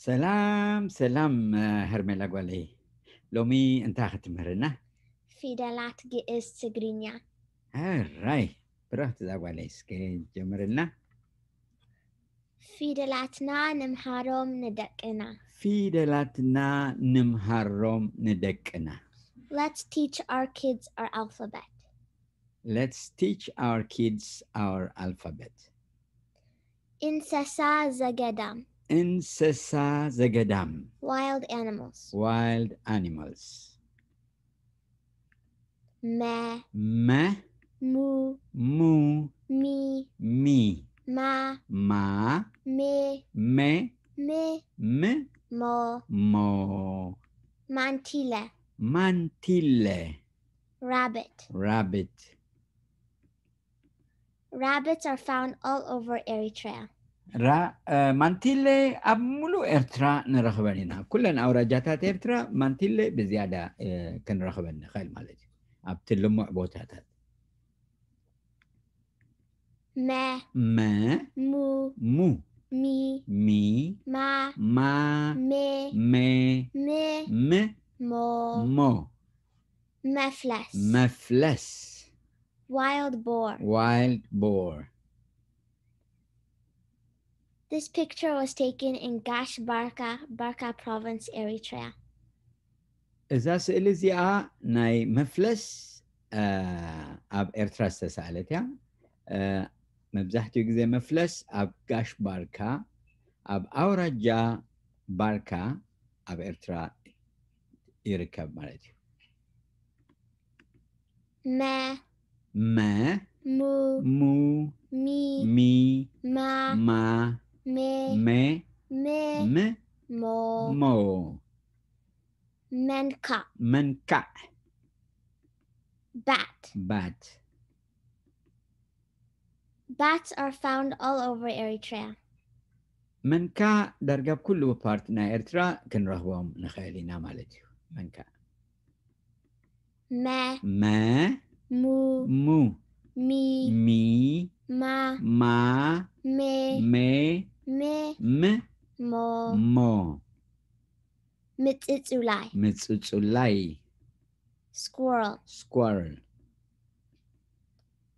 Salam, salam, Hermella Gwale. Lomi intaħat mħrina? Fidelat gi is Tigrinya. Arraj, braħt da Gwale, skedġu mħrina? Fidelat na nimħarom nidekina. Fidelat na nimħarom nedekena. Let's teach our kids our alphabet. Let's teach our kids our alphabet. Insasa zagedam. እንስሳ ዘገዳም wild animals wild animals me መ mu ሙ mi ሚ ma ማ me መ me ም mo ሞ mantile ማንቲለ rabbit rabbit rabbits are found all over eritrea را مانتيل أملو إرترا نرخبنينا كلنا أوراجاتات إرترا مانتيل بزيادة كن رخبنا خيل مالج أبتلم بوتاتات ما ما مو مو مي مي ما ما مي مي مي م مو مو مفلس مفلس wild boar wild boar This picture was taken in Gash Barka, Barka province, Eritrea. እዛ ስእሊ እዚኣ ናይ መፍለስ አ፣ ኣብ ኤርትራ ዝተሰኣለት እያ አ፣ መብዛሕትኡ ግዜ መፍለስ ኣብ ጋሽ ባርካ ኣብ ኣውራጃ ባርካ ኣብ ኤርትራ ይርከብ ማለት እዩ Me, መ mu, ሙ mi, ሚ ma, ማ me, ሜ me, ም mo, ሞ menka, መንካዕ bat. ባት Bats are found all over Eritrea. መንካ ዳርጋ ኣብ ኩሉ ፓርት ናይ ኤርትራ ክንረኽቦም ንኽእል ኢና ማለት እዩ መንካ Me, መ mu, ሙ mi, ሚ ma, ማ me, ሜ me, ም mo, ሞ mitsitsulai, ምፅፁላይ squirrel. ስኳርል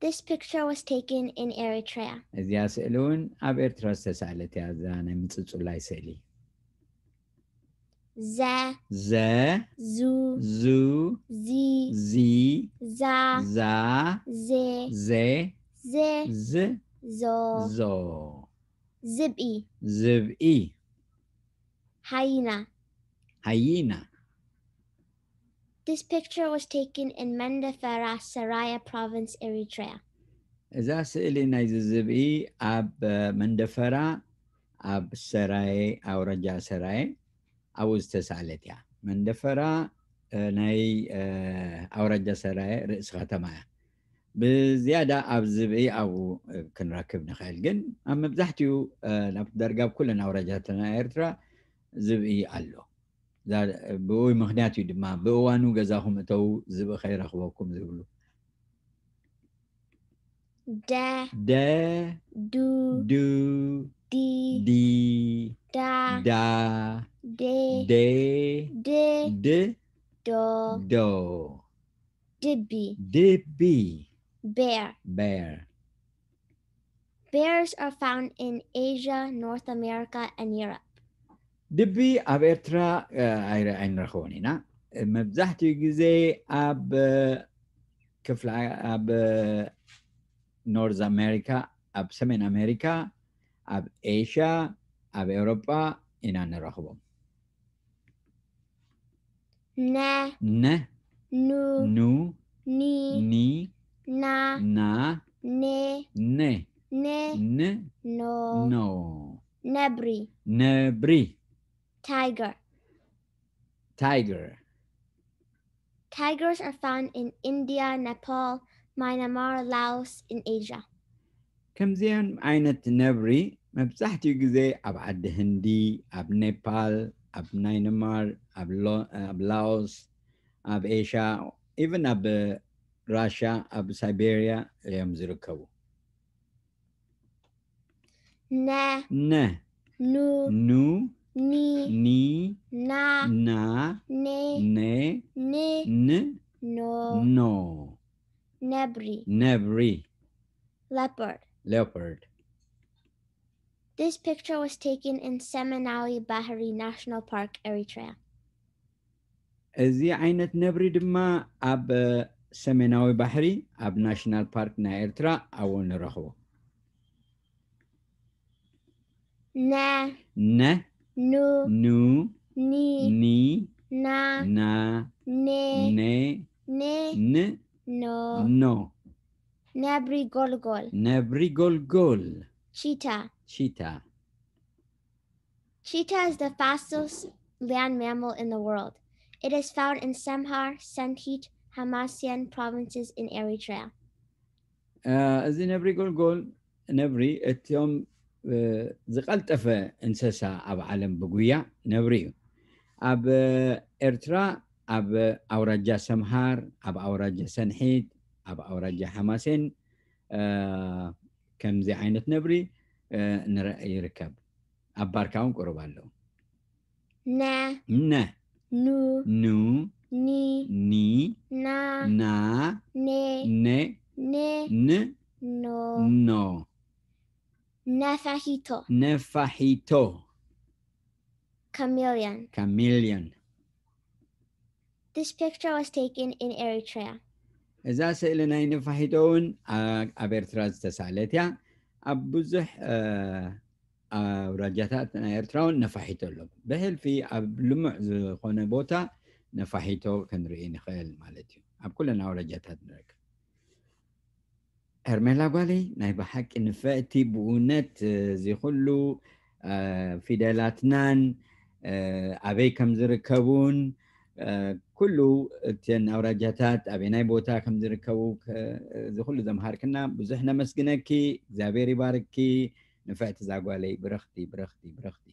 This picture was taken in Eritrea. እዚኣ ስእሊ እውን ኣብ ኤርትራ ዝተሰኣለት እያ እዛ ናይ ምፅፁላይ ስእሊ Ze, ዘ zu, ዙ zi, ዚ za, ዛ ze, ዜ ze, ዝ zo, ዞ Zibi. Zibi. Hyena. Hyena. This picture was taken in Mendefera, Seraye province, Eritrea. Is that silly nice ab uh, Mendefera ab Saraya Auraja Saraya? I was Tesaletia. Mendefera uh, nay uh, Auraja Saraya Rizhatamaya. ብዝያዳ ኣብ ዝብኢ ኣብኡ ክንረክብ ንኽእል። ግን ኣብ መብዛሕትኡ ናብ ዳርጋ ኣብ ኩለን ኣውረጃታት ናይ ኤርትራ ዝብኢ ኣሎ። ብኡይ ምክንያት እዩ ድማ ብእዋኑ ገዛኹም እተው ዝብኢ ከይረኽበኩም ዝብሉ። ደ ዱ di, ዲ ዳ ዴ ድ ዶ dibbi, ድቢ bear. ቤር Bears are found in Asia, North America, and Europe. ድቢ ኣብ ኤርትራ አ፣ ኣይረ- ኣይንረኽቦን ኢና መብዛሕትኡ ግዜ ኣብ አ፣ ክፍሊ አ- ኣብ ኖርዝ ኣሜሪካ ኣብ ሰሜን ኣሜሪካ ኣብ ኤሽያ ኣብ ኤውሮጳ ኢና ንረኽቦም Ne, ነ nu, ኑ ni, ኒ na, ና ne, ነ ne, ን no, ኖ nebri, ነብሪ tiger. ታይገር Tigers are found in India, Nepal, Myanmar, Laos, in Asia. ከምዚአን ዓይነት ነብሪ መብዛሕትኡ ግዜ ኣብ ዓዲ ህንዲ ኣብ ኔፓል ኣብ ናይንማር ኣብ ሎ- ኣብ ላኦስ ኣብ ኤሽያ ኢቨን ኣብ Russia, of Siberia, Liam Zirukavu. Ne. Ne. Nu. Nu. Ni. Ni. Na. Na. Ne. Ne. Ne. Ne. No. No. ነብሪ ነብሪ leopard leopard This picture was taken in Semenawi Bahri National Park, Eritrea. እዚ ዓይነት ነብሪ ድማ ኣብ ሰሜናዊ ባሕሪ ኣብ ናሽናል ፓርክ ናይ ኤርትራ ኣብኡ ንረኽቦ ነ ነ ኑ ኑ ኒ ኒ ና ና ኔ ኔ ኔ ን ኖ ኖ ነብሪ ጎልጎል ነብሪ ጎልጎል ቺታ ቺታ ቺታ is the fastest land mammal in the world. It is found in Semhar, Senhit, Hamasien provinces in Eritrea. እዚ ነብሪ ጎልጎል ነብሪ እቶም እ፣ ዝቐልጠፈ እንስሳ ኣብ ዓለም ብጉያ ነብሪ እዩ ኣብ እ፣ ኤርትራ ኣብ ኣውራጃ ሰምሃር ኣብ ኣውራጃ ሰንሒት ኣብ ኣውራጃ ሓማሴን እ፣ ከምዚ ዓይነት ነብሪ እ፣ ንረ- ይርከብ ኣብ ባርካ እውን ቁርብ ኣለዉ Ne, ነ nu, ኑ ni, ኒ na, ና ne, ኔ ne, ን no, ኖ nefahito, ነፋሒቶ chameleon. ካሚልዮን This picture was taken in Eritrea. እዛ ስእሊ ናይ ነፋሒቶ እውን አ- ኣብ ኤርትራ ዝተሳለት እያ ኣብ ብዙሕ አ፣ ኣውራጃታት ናይ ኤርትራ እውን ነፋሒቶ ኣሎ ብሕልፊ ኣብ ልሙዕ ዝኾነ ቦታ ነፋሒቶ ክንርኢ ንኽእል ማለት እዩ ኣብ ኩለን ኣውራጃታት ንረክብ ሄርሜላ ጓለይ ናይ ብሓቂ ንፈእቲ ብእውነት እዚ ኩሉ አ፣ ፊደላትናን አ፣ ኣበይ ከም ዝርከቡን አ፣ ኩሉ እተን ኣውራጃታት ኣበናይ ቦታ ከም ዝርከቡ ከ- እዚ ኩሉ ዘምሃርክና ብዙሕ ነመስግነኪ እግዚኣብሔር ይባርኪ ንፍዕቲ ዛጓለይ ብረኽቲ ብረኽቲ ብረኽቲ